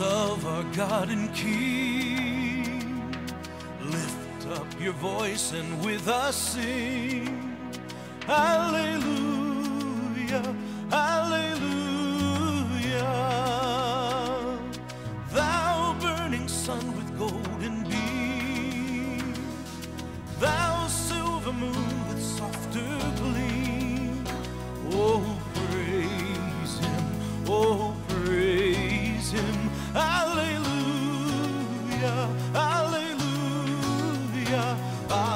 of our God and King. Lift up your voice and with us sing. Hallelujah, hallelujah.